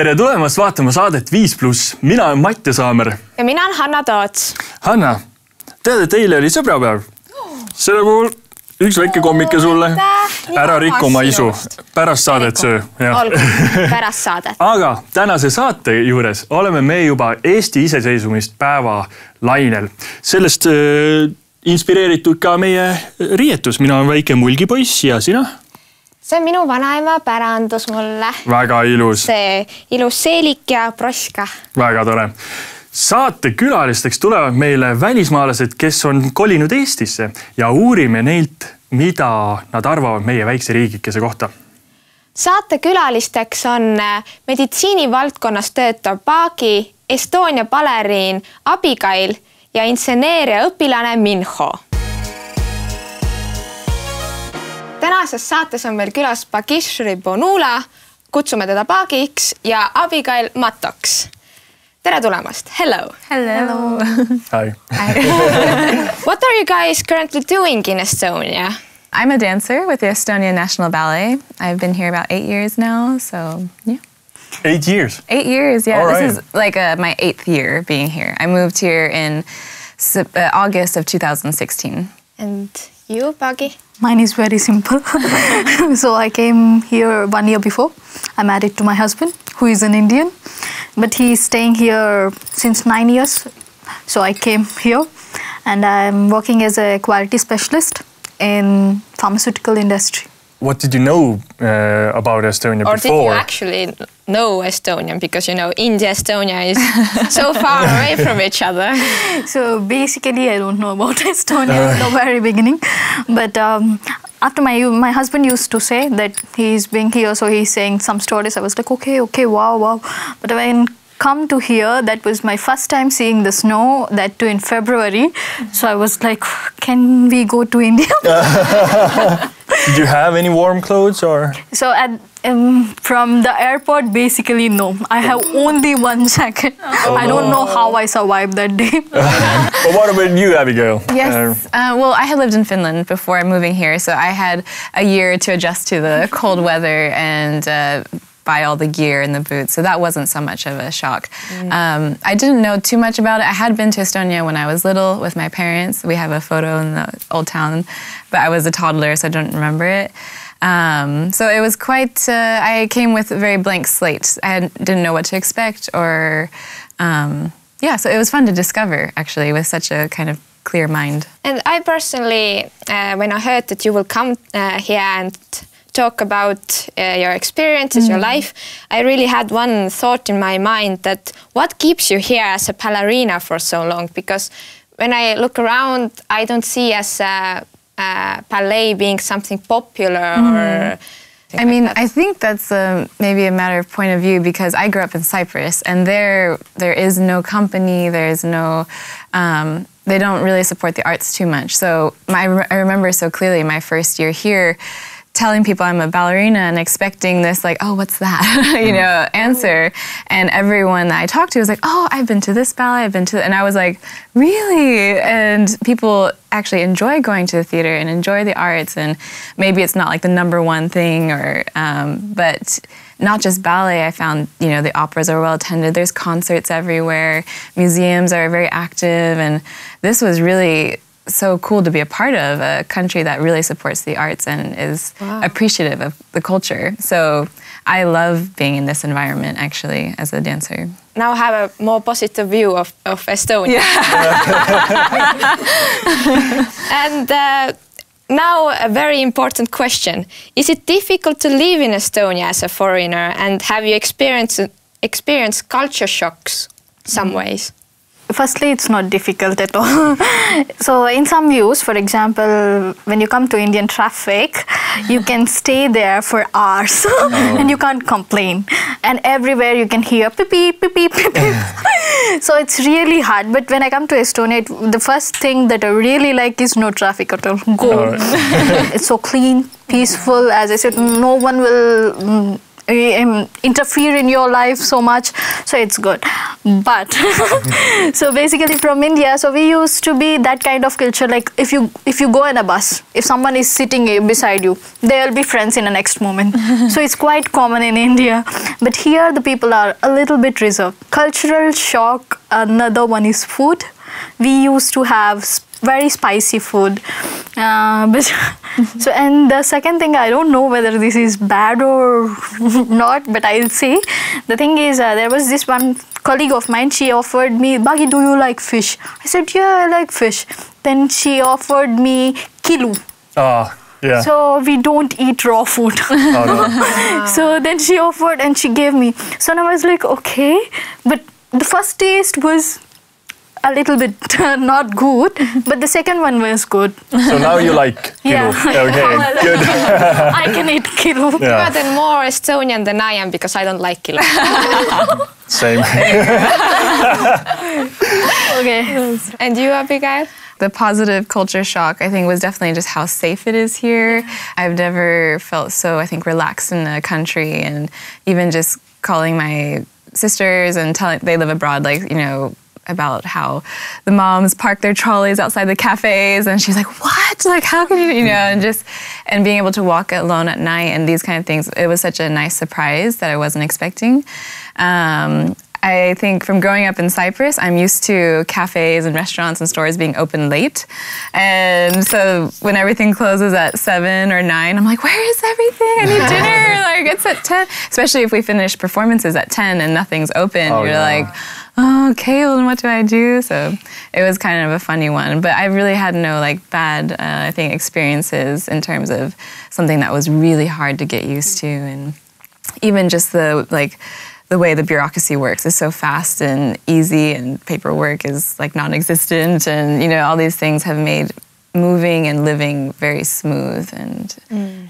tere tulemast vaatama saadet Viis pluss, mina olen Mattias Aamer. ja mina olen Hanna Toots. Hanna, tead, et eile oli sõbrapäev? selle puhul üks väike kommike sulle. ära riku oma isu, pärast saadet söö. olgu, pärast saadet. aga tänase saate juures oleme me juba Eesti iseseisvumist päeva lainel. sellest äh, inspireeritud ka meie riietus, mina olen väike mulgipoiss ja sina? See on minu vanaema pärandus mulle. väga ilus. see ilus seelik ja proška. väga tore. saatekülalisteks tulevad meile välismaalased, kes on kolinud Eestisse ja uurime neilt, mida nad arvavad meie väikse riigikese kohta saatekülalisteks on äh, meditsiinivaldkonnas töötav Paagi, Estonia baleriin Abigail ja inseneeria õpilane Minho tänases saates on meil külas Bhagyasri Bonula, kutsume teda Paagiks ja Abigail Mattox. tere tulemast, hello. Hello. Hi. What are you guys currently doing in Estonia? I'm a dancer with the Estonia National Ballet. I've been here about eight years now, so yeah. Eight years. Eight years, yeah. All right. This is like uh, my eighth year being here. I moved here in uh, August of 2016. And you, Pagi? Mine is very simple. so I came here one year before. I'm married to my husband, who is an Indian, but he's staying here since nine years. So I came here, and I'm working as a quality specialist in pharmaceutical industry. What did you know uh, about Estonia Or did you actually know Estonian? Because you know, India, Estonia is so far away from each other. So basically, I don't know about Estonia in the very beginning, but um, after my my husband used to say that he's being here, so he's saying some stories. I was like, okay, okay, wow, wow. But when come to here, that was my first time seeing the snow. That too in February. So I was like, can we go to India? Did you have any warm clothes or? so at um, from the airport, basically no. I have only one jacket. I don't know how I survived that day. but what about you, Abigail? Yes. Uh, Uh, well, I had lived in Finland before moving here, so I had a year to adjust to the cold weather and uh, buy all the gear and the boots. So that wasn't so much of a shock. Um, I didn't know too much about it. I had been to Estonia when I was little with my parents. We have a photo in the old town, but I was a toddler, so I don't remember it. Um, so it was quite. Uh, I came with a very blank slate. I didn't know what to expect, or um, yeah. So it was fun to discover actually with such a kind of clear mind. And I personally, uh, when I heard that you will come uh, here and talk about uh, your experiences, your life, I really had one thought in my mind that what keeps you here as a ballerina for so long? Because when I look around, I don't see as a, a ballet being something popular or. I mean, I think that's um maybe a matter of point of view because I grew up in Cyprus, and there there is no company, there is no, um, they don't really support the arts too much. So my, I remember so clearly my first year here, telling people I'm a ballerina and expecting this like, oh, what's that, you know, answer, and everyone that I talked to was like, oh, I've been to this ballet, I've been to, and I was like, really, and people actually enjoy going to the theater and enjoy the arts and maybe it's not like the number one thing or um, but not just ballet i found you know the operas are well attended. There's concerts everywhere. Museums are very active and this was really so cool to be a part of a country that really supports the arts and is appreciative of the culture so i love being in this environment actually as a dancer now have a more positive view of, of Estonia. and uh, now a very important question. Is it difficult to live in Estonia as a foreigner and have you experienced, experienced culture shocks some ways? Firstly, it's not difficult at all. so, in some views, for example, when you come to Indian traffic, you can stay there for hours and you can't complain. And everywhere you can hear beep beep beep beep. beep. so it's really hard. But when I come to Estonia, it, the first thing that I really like is no traffic at all. Go. All right. it's so clean, peaceful. As I said, no one will. mm, um, interfere in your life so much so it's good. But so basically from india so we used to be that kind of culture like if you if you go in a bus if someone is sitting beside you they'll be friends in the next moment. So it's quite common in india. But here the people are a little bit reserved. Cultural shock another one is food. We used to have very spicy food. Uh, but so and the second thing I don't know whether this is bad or not, but I'll say the thing is uh, there was this one colleague of mine. She offered me, Bagi, do you like fish? I said, yeah, I like fish. Then she offered me kilu. Ah. Yeah. So we don't eat raw food. Oh, no. so then she offered and she gave me. So now I was like, okay. But the first taste was a little bit not good, but the second one was good. So now you like kilo. Yeah. Okay, good. I can eat kilo. You are then more Estonian than I am because I don't like kilo. Same. okay. And you, Abigail? the positive culture shock i think was definitely just how safe it is here i've never felt so i think relaxed in the country and even just calling my sisters and telling they live abroad like you know about how the moms park their trolleys outside the cafes and she's like what? Like how can you you know? And just and being able to walk alone at night and these kind of things it was such a nice surprise that i wasn't expecting. Um, I think from growing up in Cyprus, I'm used to cafes and restaurants and stores being open late. And so when everything closes at seven or nine, I'm like, where is everything? I need dinner. like it's at 10. Especially if we finish performances at 10 and nothing's open. Oh, You're yeah. like, oh, okay, well, what do I do? So it was kind of a funny one. But I really had no like bad, uh, I think, experiences in terms of something that was really hard to get used to. And even just the like the way the bureaucracy works is so fast and easy and paperwork is like non-existent and you know all these things have made moving and living very smooth and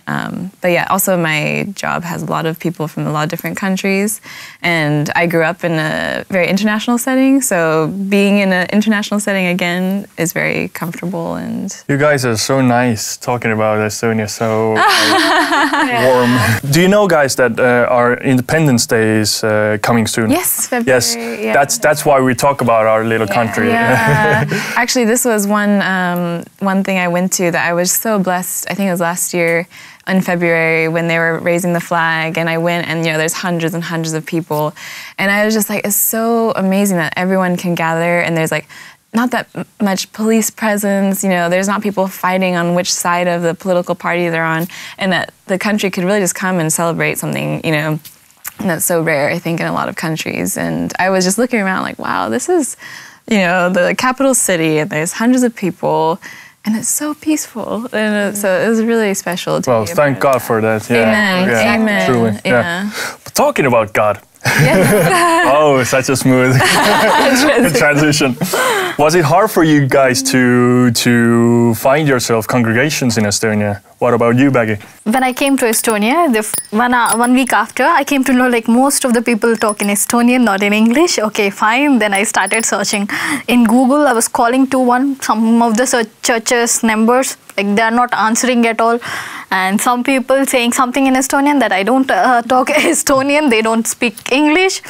um, but yeah also my job has a lot of people from a lot of different countries and i grew up in a very international setting so being in an international setting again is very comfortable and You guys are so nice talking about Estonia, so like, warm. Do you know, guys, that uh, our Independence Day is uh, coming soon? yes February, Yes, yeah. that's that's why we talk about our little country. Yeah. Actually, this was one um, one thing I went to that I was so blessed. I think it was last year in February when they were raising the flag, and I went, and you know, there's hundreds and hundreds of people, and I was just like, it's so amazing that everyone can gather, and there's like. Not that much police presence, you know, there's not people fighting on which side of the political party they're on, and that the country could really just come and celebrate something, you know, and that's so rare, I think, in a lot of countries. And I was just looking around like, wow, this is, you know, the capital city, and there's hundreds of people, and it's so peaceful. And so it was really special. To Well, thank God of for that. Yeah. Amen. Yeah, Amen. Truly. Yeah. Yeah. Talking about God. that. Oh, such a smooth transition. Was it hard for you guys to to find yourself congregations in Estonia? What about you, Baggy? when I came to Estonia, the one, uh, one week after, I came to know like most of the people talk in Estonian, not in English. Okay, fine. Then I started searching in Google. I was calling to one some of the churches numbers, like they are not answering at all, and some people saying something in Estonian that I don't uh, talk Estonian. They don't speak English.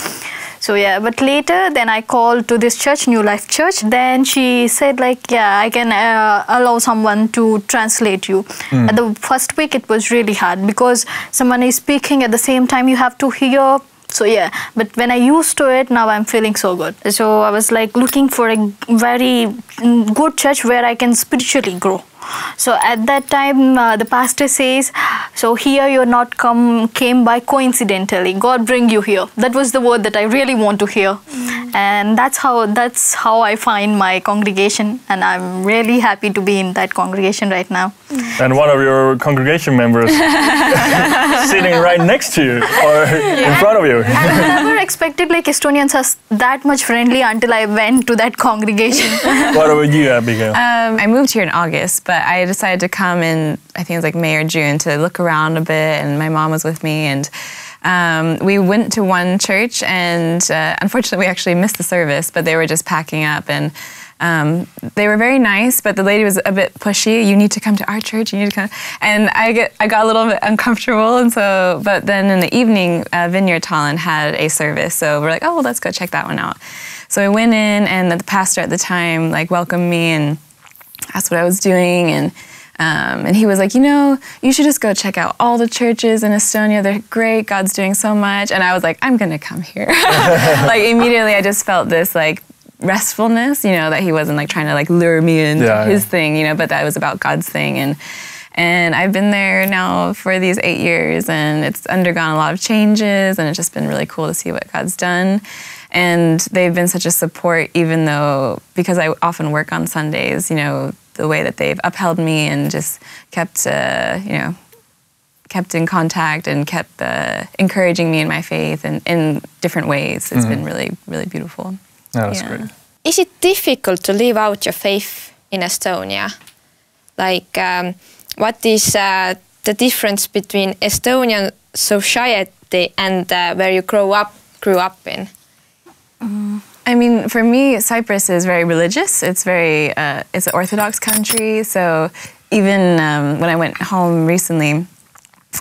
So yeah, but later then I called to this church, New Life Church. Then she said like, yeah, I can uh, allow someone to translate you. At the first week it was really hard because someone is speaking at the same time you have to hear. So yeah, but when I used to it, now I'm feeling so good. So I was like looking for a very mm, good church where I can spiritually grow. So at that time, uh, the pastor says, "So here you're not come came by coincidentally. God bring you here." That was the word that I really want to hear, and that's how that's how I find my congregation, and I'm really happy to be in that congregation right now. And one of your congregation members sitting right next to you or in front of you. I never expected like Estonians are that much friendly until I went to that congregation. what about you, Abigail? Um, I moved here in August, but I decided to come in, I think it was like May or June, to look around a bit, and my mom was with me. And um, we went to one church, and uh, unfortunately, we actually missed the service, but they were just packing up. And um, they were very nice, but the lady was a bit pushy. You need to come to our church. You need to come, and I get I got a little bit uncomfortable, and so. But then in the evening, uh, Vineyard Tallinn had a service, so we're like, oh, well, let's go check that one out. So I went in, and the pastor at the time like welcomed me and asked what I was doing, and um, and he was like, you know, you should just go check out all the churches in Estonia. They're great. God's doing so much. And I was like, I'm gonna come here. like immediately, I just felt this like restfulness, you know, that he wasn't like trying to like lure me into Yeah, his yeah. thing, you know, but that was about God's thing. And and I've been there now for these eight years, and it's undergone a lot of changes, and it's just been really cool to see what God's done. And they've been such a support, even though because I often work on Sundays, you know, the way that they've upheld me and just kept, uh, you know, kept in contact and kept uh, encouraging me in my faith and in different ways. It's been really, really beautiful. Yeah, that's Yeah. great. Is it difficult to live out your faith in Estonia? Like, um, what is uh, the difference between Estonian society and uh, where you grow up, grew up in? I mean, for me, Cyprus is very religious. It's very, uh, it's an Orthodox country. So even um, when I went home recently,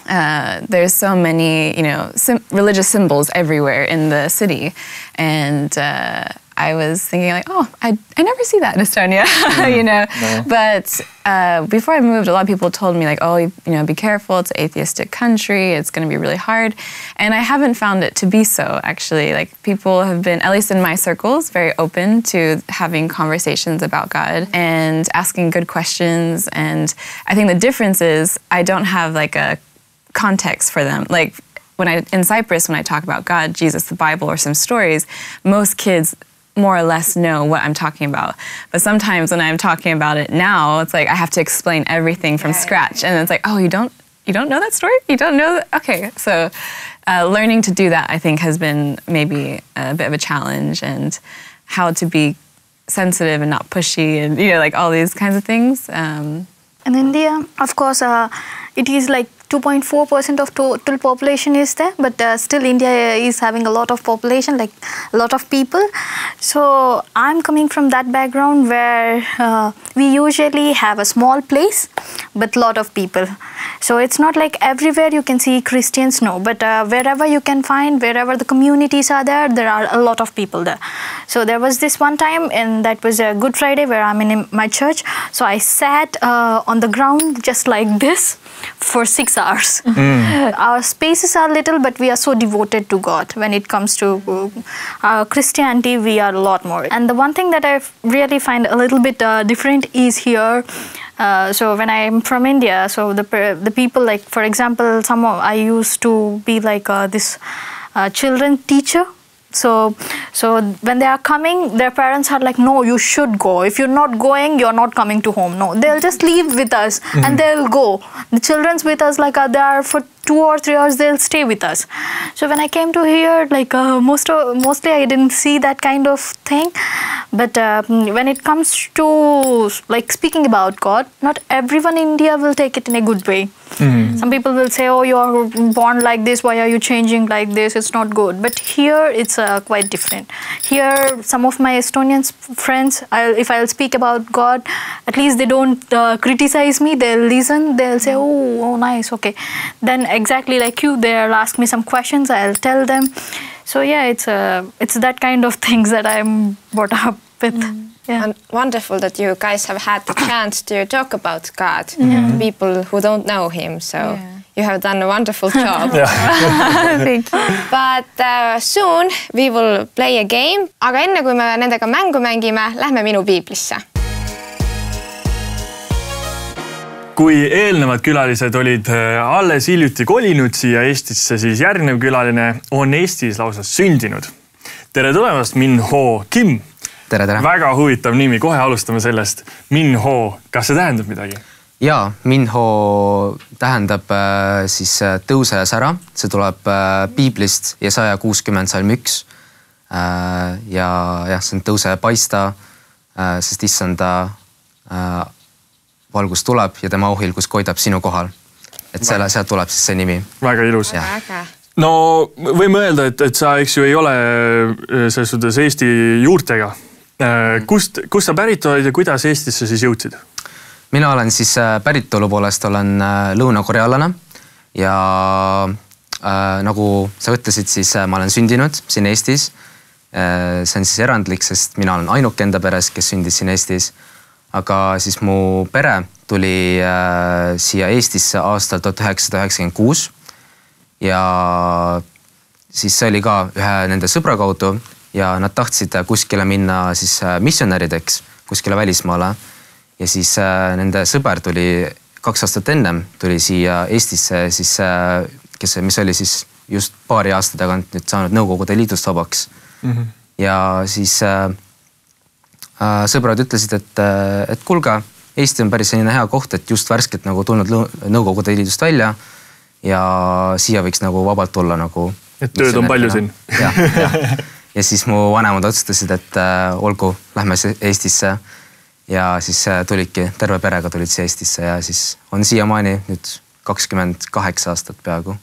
uh, there's so many, you know, sim- religious symbols everywhere in the city, and uh, I was thinking like, oh, I, I never see that in Estonia, you know. But uh, before I moved, a lot of people told me like, oh, you, you know, be careful. It's an atheistic country. It's going to be really hard, and I haven't found it to be so. Actually, like people have been, at least in my circles, very open to having conversations about God and asking good questions. And I think the difference is I don't have like a context for them. Like when I in Cyprus, when I talk about God, Jesus, the Bible, or some stories, most kids more or less know what I'm talking about. But sometimes when I'm talking about it now, it's like I have to explain everything from Yeah, yeah, scratch, and it's like, oh, you don't you don't know that story? You don't know? That? Okay, so. Uh, learning to do that, I think, has been maybe a bit of a challenge, and how to be sensitive and not pushy, and you know, like all these kinds of things. Um, In India, of course, uh, it is like 2.4% of total population is there, but uh, still India is having a lot of population, like a lot of people. So I'm coming from that background where uh, we usually have a small place, but lot of people. So it's not like everywhere you can see Christians, no, but uh, wherever you can find, wherever the communities are there, there are a lot of people there. So there was this one time, and that was a Good Friday where I'm in my church. So I sat uh, on the ground just like this for six hours. Our spaces are little, but we are so devoted to God. When it comes to uh, uh, Christianity, we are a lot more. And the one thing that I really find a little bit uh, different is here. Uh, so when I'm from India, so the the people like, for example, some of, I used to be like uh, this uh, children teacher. So, so when they are coming, their parents are like, "No, you should go. If you're not going, you're not coming to home. No, they'll just leave with us and they'll go. The children's with us, like uh, they are for two or three hours. They'll stay with us. So when I came to here, like uh, most of, mostly I didn't see that kind of thing. But uh, when it comes to like speaking about God, not everyone in India will take it in a good way. Some people will say, "Oh, you are born like this. Why are you changing like this? It's not good." But here, it's uh, quite different. Here, some of my Estonian friends, I'll, if I'll speak about God, at least they don't uh, criticize me. They'll listen. They'll say, "Oh, oh, nice, okay." Then exactly like you, they'll ask me some questions. I'll tell them. So yeah, it's uh, it's that kind of things that I'm brought up with. Yeah. And wonderful that you guys have had the chance to talk about God to people who don't know Him. So Yeah. you have done a wonderful job. Thank you. But uh, soon we will play a game. aga enne kui me nendega mängu mängime, lähme minu piiblisse. Kui eelnevad külalised olid äh, alles hiljuti kolinud siia Eestisse, siis järgnev külaline on Eestis lausa sündinud. tere tulemast, Min Ho Kim. tere, tere! väga huvitav nimi, kohe alustame sellest. Min Ho, kas see tähendab midagi? jaa, Minho tähendab äh, siis äh, tõuse ja sära, see tuleb äh, piiblist Jesaja kuuskümmend salm üks äh,. ja jah, see on tõuse ja paista äh,, sest issanda valgus tuleb ja tema auhilgus koidab sinu kohal. et selle, sealt tuleb siis see nimi. väga ilus. Jah. äge. no võime öelda, et, et sa, eks ju, ei ole äh, selles suhtes Eesti juurtega. kust, kust sa pärit oled ja kuidas Eestisse siis jõudsid? mina olen siis päritolu poolest olen lõunakorealane ja äh, nagu sa ütlesid, siis äh, ma olen sündinud siin Eestis äh,. see on siis erandlik, sest mina olen ainuke enda peres, kes sündis siin Eestis. Aga siis mu pere tuli äh, siia Eestisse aastal tuhat üheksasada üheksakümmend kuus. ja siis see oli ka ühe nende sõbra kaudu ja nad tahtsid kuskile minna siis äh, missionärideks kuskile välismaale. ja siis äh, nende sõber tuli kaks aastat ennem tuli siia Eestisse siis äh, kes, mis oli siis just paari aasta tagant nüüd saanud Nõukogude Liidust vabaks mm. -hmm. ja siis äh, äh, sõbrad ütlesid, et, äh, et kuulge, Eesti on päris selline hea koht, et just värskelt nagu tulnud Nõukogude Liidust välja ja siia võiks nagu vabalt olla nagu. et tööd on palju siin. jah, jah. ja siis mu vanemad otsustasid, et äh, olgu, lähme Eestisse. ja siis äh, tulidki, terve perega tulid siia Eestisse ja siis on siiamaani nüüd kakskümmend kaheksa aastat peaaegu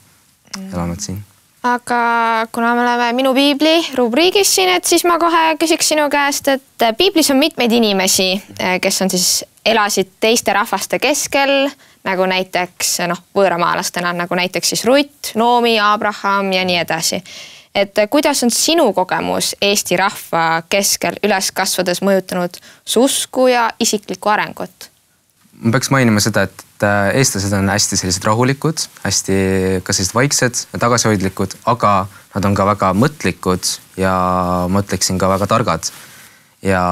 elanud siin aga kuna me oleme Minu piibli rubriigis siin, et siis ma kohe küsiks sinu käest, et piiblis on mitmeid inimesi, kes on siis, elasid teiste rahvaste keskel, nagu näiteks noh, võõramaalastena nagu näiteks siis Rutt, Noomi, Abraham ja nii edasi. et kuidas on sinu kogemus Eesti rahva keskel üles kasvades mõjutanud su usku ja isiklikku arengut? Ma peaks mainima seda, et äh, eestlased on hästi sellised rahulikud, hästi ka sellised vaiksed ja tagasihoidlikud, aga nad on ka väga mõtlikud ja ma ütleksin ka väga targad. ja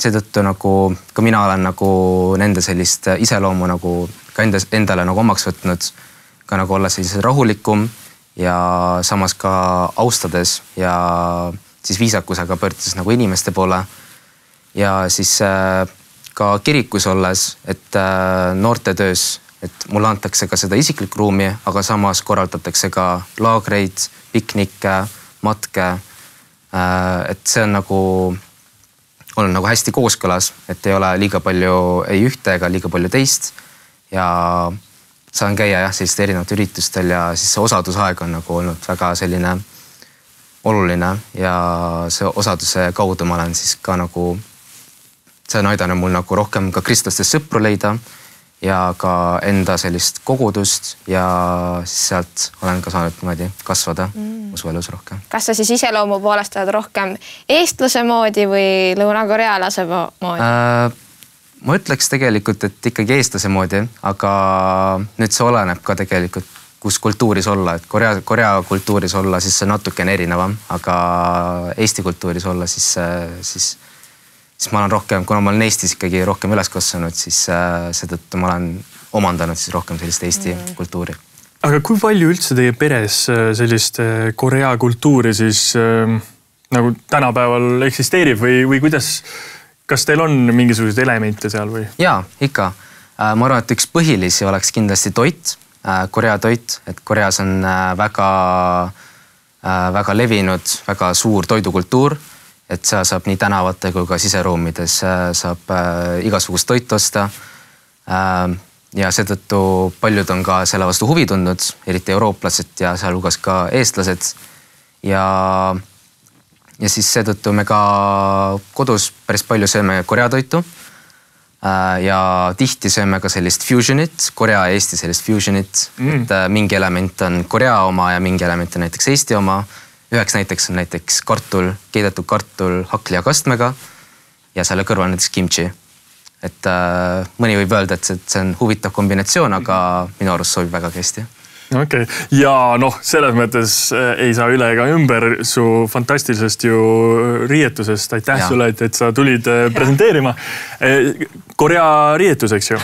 seetõttu nagu ka mina olen nagu nende sellist iseloomu nagu ka enda, endale nagu omaks võtnud. ka nagu olla sellised rahulikum ja samas ka austades ja siis viisakusega pöördudes nagu inimeste poole. ja siis äh, ka kirikus olles, et äh, noortetöös, et mulle antakse ka seda isiklikku ruumi, aga samas korraldatakse ka laagreid, piknikke, matke. Äh, et see on nagu, on nagu hästi kooskõlas, et ei ole liiga palju ei ühte ega liiga palju teist. ja saan käia jah, sellistel erinevatel üritustel ja siis see osadusaeg on nagu olnud väga selline oluline ja see osaduse kaudu ma olen siis ka nagu see on aidanud mul nagu rohkem ka kristlastest sõpru leida ja ka enda sellist kogudust ja siis sealt olen ka saanud niimoodi kasvada mm. usuelus rohkem. kas sa siis iseloomu poolest oled rohkem eestlase moodi või lõunakorealase moodi äh,? ma ütleks tegelikult, et ikkagi eestlase moodi, aga nüüd see oleneb ka tegelikult, kus kultuuris olla, et Korea, Korea kultuuris olla, siis see natukene erinevam, aga Eesti kultuuris olla, siis, siis siis ma olen rohkem, kuna ma olen Eestis ikkagi rohkem üles kasvanud, siis äh, seetõttu ma olen omandanud siis rohkem sellist Eesti mm. kultuuri. aga kui palju üldse teie peres äh, sellist äh, Korea kultuuri siis äh, nagu tänapäeval eksisteerib või, või kuidas, kas teil on mingisuguseid elemente seal või? ja ikka, ma arvan, et üks põhilisi oleks kindlasti toit, Korea toit, et Koreas on väga, väga levinud, väga suur toidukultuur et seal saab nii tänavatel kui ka siseruumides äh, saab äh, igasugust toitu osta. Ähm, ja seetõttu paljud on ka selle vastu huvi tundnud, eriti eurooplased ja sealhulgas ka eestlased. ja, ja siis seetõttu me ka kodus päris palju sööme Korea toitu. Äh, ja tihti sööme ka sellist fusion'it, Korea ja Eesti sellist fusion'it mm., et mingi element on Korea oma ja mingi element on näiteks Eesti oma üheks näiteks on näiteks kartul, keedetud kartul hakkliakastmega ja selle kõrval näiteks kimchi. et äh, mõni võib öelda, et see, see on huvitav kombinatsioon, aga minu arust sobib vägagi hästi okei okay., ja noh, selles mõttes äh, ei saa üle ega ümber su fantastilisest ju riietusest. aitäh ja. sulle, et, et sa tulid äh, presenteerima. Äh, Korea riietus, eks ju?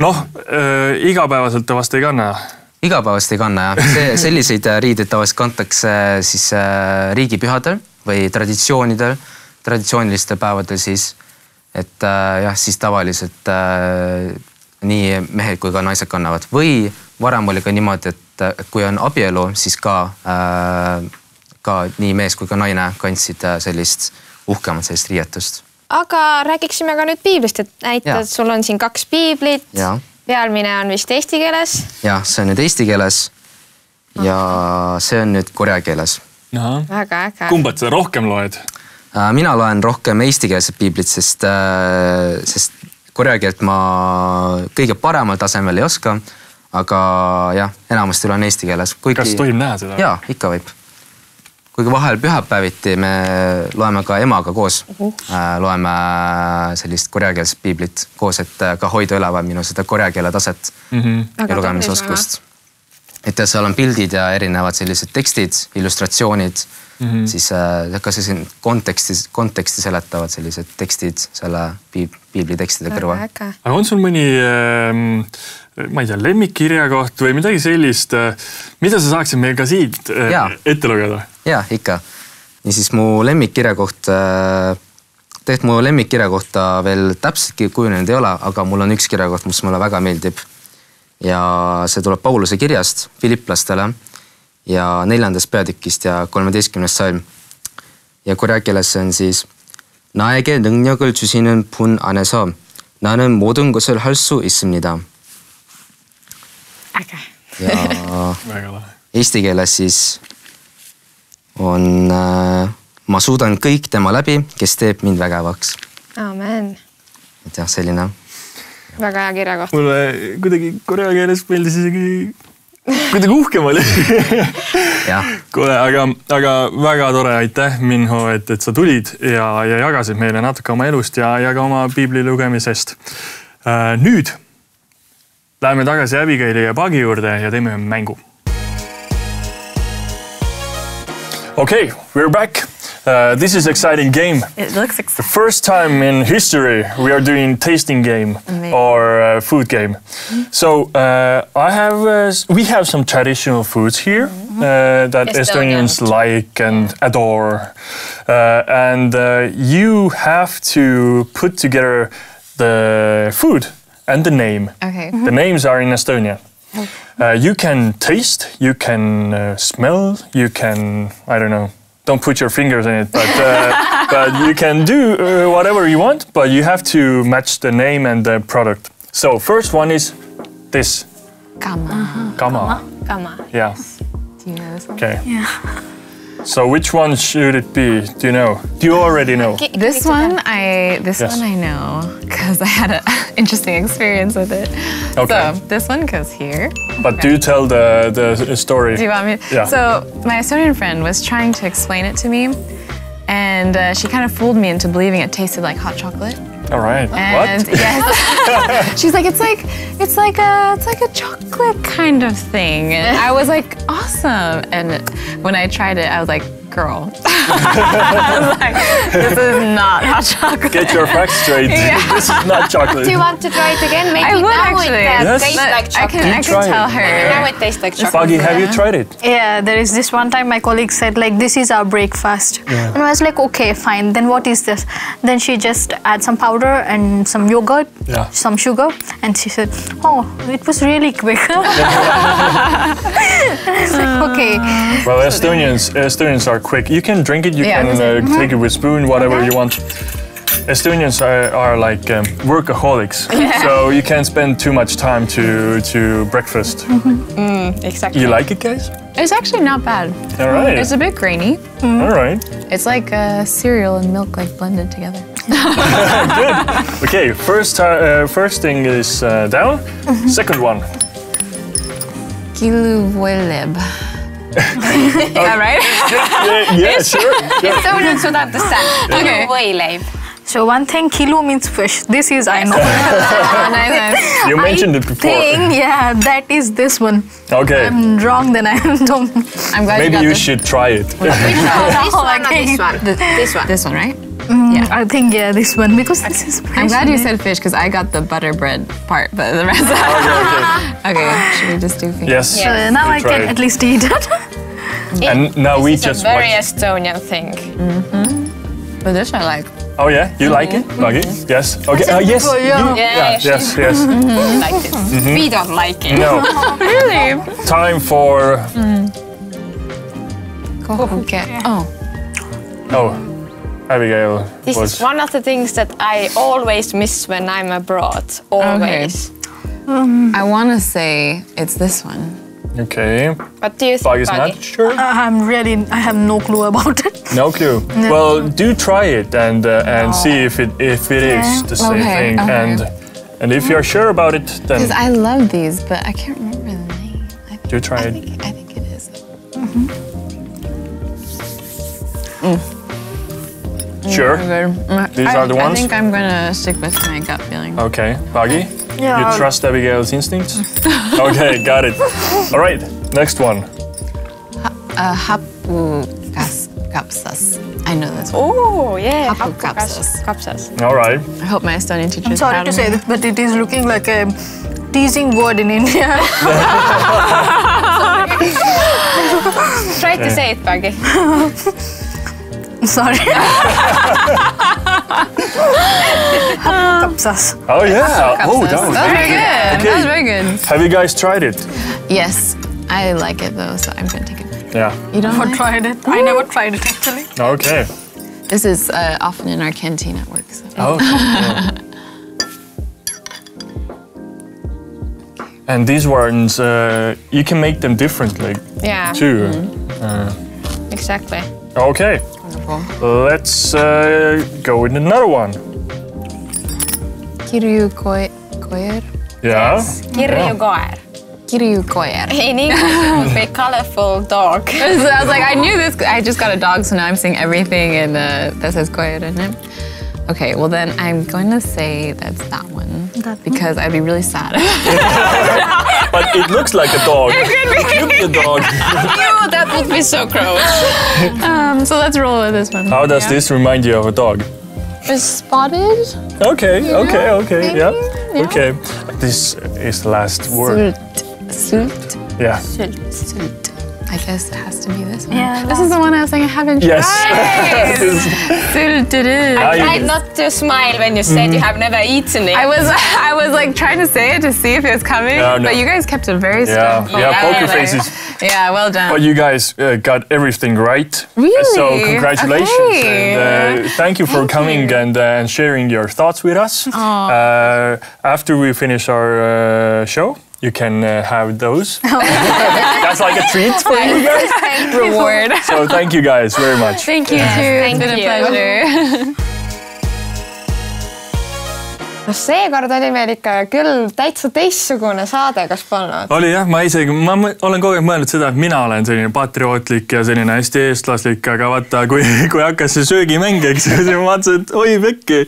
noh äh,, igapäevaselt ta vast ei kanna igapäevast ei kanna jah, see, selliseid äh, riideid tavaliselt kantakse äh, siis äh, riigipühadel või traditsioonidel, traditsioonilistel päevadel siis. et jah, siis tavaliselt nii mehed kui ka naised kannavad. Või varem oli ka niimoodi, et kui on abielu, siis ka, ka nii mees kui ka naine kandsid sellist uhkemat sellist riietust. aga räägiksime ka nüüd piiblist, et näitad, sul on siin kaks piiblit pealmine on vist eesti keeles? jah, see on nüüd eesti keeles ja see on nüüd korea keeles. väga äge. kumbat sa rohkem loed? Äh, mina loen rohkem eestikeelset piiblit, sest, sest korea keelt ma kõige paremal tasemel ei oska. aga jah, enamasti loen eesti keeles. kas tohib näha seda? jaa, ikka võib. Kuigi vahel pühapäeviti me loeme ka emaga koos uh, -huh. loeme sellist koreakeelset piiblit koos, et ka hoida üleval minu seda korea keele taset mm -hmm. ja lugemisoskust et seal on pildid ja erinevad sellised tekstid, illustratsioonid mm, -hmm. siis äh, ka sellised konteksti, konteksti seletavad sellised tekstid selle piib, piibli tekstide kõrval. aga on sul mõni äh, ma ei tea, lemmikkirjakoht või midagi sellist, äh, mida sa saaksid meil ka siit äh, ja. ette lugeda? ja ikka. niisiis mu lemmikkirjakoht äh, tegelikult mu lemmikkirja kohta veel täpselt kujunenud ei ole, aga mul on üks kirjakoht, mis mulle väga meeldib ja see tuleb Pauluse kirjast Philipplastele ja neljandast peatükist ja kolmeteistkümnes salm. ja korea keeles see on siis 나에게 능력을 주시는 분 안에서 나는 모든 것을 할 수 있습니다. äge. ja eesti keeles siis on äh, ma suudan kõik tema läbi, kes teeb mind vägevaks. amen. et jah, selline väga hea kirjakoht. mulle kuidagi korea keeles meeldis isegi, kuidagi uhkem oli kuule, aga, aga väga tore, aitäh, Minho, et, et sa tulid ja, ja jagasid meile natuke oma elust ja, ja ka oma piibli lugemisest äh,. nüüd läheme tagasi Abigaili ja Pagi juurde ja teeme mängu. okei okay,, we are back Uh, this is exciting game. It looks exciting. The first time in history we are doing tasting game Amazing. or uh, food game. Mm-hmm. So uh, I have uh, we have some traditional foods here mm-hmm. Uh, that Estonians like and adore, uh, and you have to put together the food and the name. Okay. Mm-hmm. The names are in Estonia. Okay. you can taste, you can smell, you can I don't know don't put your fingers in it, but uh, but you can do uh, whatever you want, but you have to match the name and the product. So first one is this. Kama. Kama. Kama. Yeah. Do you know this one? Okay. Yeah. So which one should it be? Do you know? Do you already know? This one I this yes. one I know because I had an interesting experience with it. Okay. So this one goes here. But okay. do tell the the story. Do you want me? Yeah. So my Estonian friend was trying to explain it to me, and uh, she kind of fooled me into believing it tasted like hot chocolate. All right. And what? yes, she's like, it's like, it's like a, it's like a chocolate kind of thing. And I was like, awesome. And when I tried it, I was like, girl. like, this is not hot chocolate. Get your facts straight. Yeah. this is not chocolate. Do you want to try it again? Maybe I would now actually. it yes. tastes like chocolate. I can, I can tell it. her. Maybe now it tastes like chocolate. Foggy, have you tried it? Yeah, there is this one time my colleague said like this is our breakfast. Yeah. And I was like, okay, fine. Then what is this? Then she just add some powder and some yogurt, yeah. some sugar, and she said, oh, it was really quick. like, okay. Well, Estonians, Estonians are quick. You can drink it. You yeah, can uh, mm-hmm. take it with spoon, whatever okay. you want. Estonians are, are like um, workaholics, yeah. so you can't spend too much time to to breakfast. Mm-hmm. Mm, exactly. You like it, guys? It's actually not bad. All right. It's a bit grainy. Mm. All right. It's like uh, cereal and milk like blended together. Good. Okay. First, uh, first thing is uh, down. Mm-hmm. Second one. Kiluvõileib. yeah, right? yeah, yeah sure. Estonians would understand. Okay. Võileib. So one thing, kilo means fish. This is I know. nice, nice. You mentioned it before. Thing, yeah, that is this one. Okay. I'm wrong, then I don't. I'm glad Maybe you, you should try it. Which one? This one this one? This one. This one, right? Mm, yeah. I think yeah, this one because this is. I'm glad you said fish because I got the butter bread part, but the rest. okay, okay. okay, should we just do fish? Yes. yes. So now I can at least eat it. and now this we is just a very watch. Estonian thing. Mm-hmm. But this I like. Oh yeah, you like it, Maggie? Yes. Okay. Uh, yes. Yeah. You, Yeah, yes. Yes. Yes. Mm-hmm. like it. We don't like it. No. really? Time for. Kohuke. Oh. Oh, Abigail This was. is one of the things that I always miss when I'm abroad. Always. I want to say it's this one. Okay. What do you think, Bug is Buggy? not sure. I'm really, I have no clue about it. No clue. Well, do try it and uh, and see if it if it is Yeah. the same Okay, thing. okay. And and if you're sure about it, then Because I love these, but I can't remember the name. I think, Do try I it. Think, I think it is. sure. Good. Mm, These I, are the ones? I think I'm gonna stick with my gut feeling. Okay, Buggy. Yeah. You trust Abigail's instincts? okay, got it. All right, next one. Uh, hapu gas kapsas. I know this one. Oh yeah, Hapukapsas. kapsas. Kapsas. All right. I hope my Estonian teacher I'm sorry to say this, but it is looking like a teasing word in India. Try to say it, Buggy. sorry. Kapsas. Oh yeah. Oh, that was That was very good. Okay. That was very good. Have you guys tried it? Yes, I like it though, so I'm gonna take it. Yeah. You don't Never like? tried it. I never tried it actually. Okay. This is uh, often in our canteen at work. So. Oh. yeah. And these ones, uh, you can make them differently Yeah, too. exactly. Okay, Wonderful. Let's uh, go with another one. Kirju koi koir. Yeah. Kirju koer. Kirju koir. In English, a colorful dog. So I was like, I knew this. I just got a dog, so now I'm seeing everything and uh, that says koir in it. Okay, well then I'm going to say that's that one because I'd be really sad. But it looks like a dog. It could be a dog. Ew, that would be so gross. um, so let's roll with this one. How does this remind you of a dog? It's spotted? Okay, okay, okay, maybe, yeah. yeah. Okay, this is the last word. Sult. Sult. Yeah. Sult. I guess it has to be this one. Yeah, this is the one I was saying I haven't Yes. tried. Sult. Now I tried not to smile when you said you have never eaten it. I was I was like trying to say it to see if it was coming, No, no. but you guys kept it very Yeah, strong. yeah, poker there. faces. Yeah, well done. But you guys uh, got everything right. Really? So congratulations Okay. and uh, thank you for Thank coming you. and, uh, and sharing your thoughts with us. Uh, after we finish our uh, show, you can uh, have those. That's like a treat for you guys. Thank Reward. So thank you guys very much. Thank you too. thank it's been you. a pleasure. no seekord oli meil ikka küll täitsa teistsugune saade, kas polnud? oli jah, ma isegi, ma olen kogu aeg mõelnud seda, et mina olen selline patriootlik ja selline hästi eestlaslik, aga vaata, kui, kui hakkas see söögimäng, eks ju, siis ma vaatasin, et oi pekki,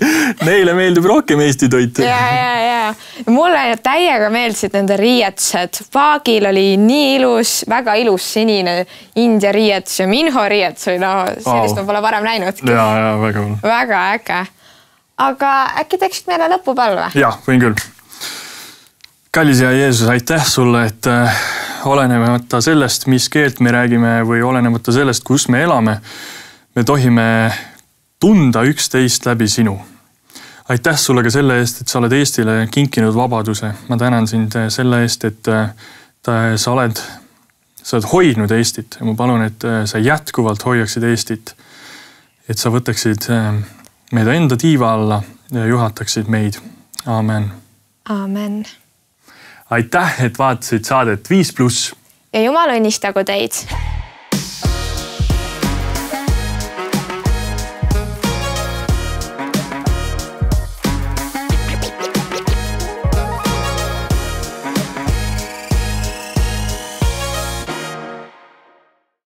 neile meeldib rohkem Eesti toitu. ja, ja, ja mulle täiega meeldisid nende riietused. Paagil oli nii ilus, väga ilus sinine India riietus ja Minho riietus oli no sellist Au. ma pole varem näinudki. ja, ja väga hull. väga äge. Aga äkki teeksid meile lõpupalve? jah, võin küll. kallis hea Jeesus, aitäh sulle, et äh, olenemata sellest, mis keelt me räägime või olenemata sellest, kus me elame, me tohime tunda üksteist läbi sinu. aitäh sulle ka selle eest, et sa oled Eestile kinkinud vabaduse. ma tänan sind äh, selle eest, et äh, sa oled, sa oled hoidnud Eestit ja ma palun, et sa jätkuvalt hoiaksid Eestit. et sa võtaksid meid enda tiiva alla ja juhataksid meid. amen. amen. aitäh, et vaatasid saadet Viis pluss ja jumal õnnistagu teid